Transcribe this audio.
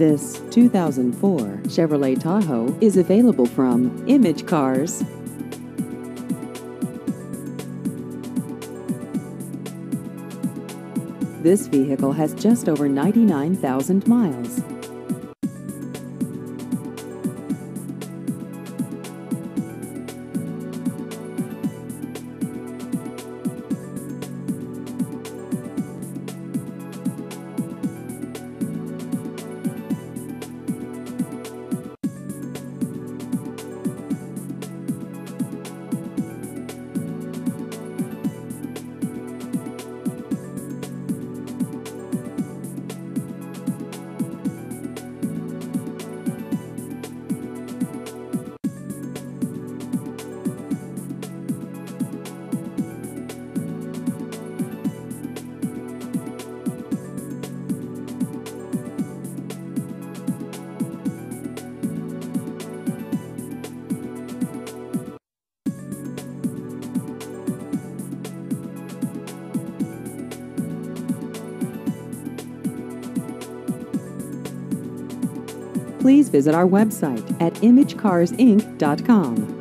This 2004 Chevrolet Tahoe is available from Image Cars. This vehicle has just over 99,000 miles. Please visit our website at imagecarsinc.com.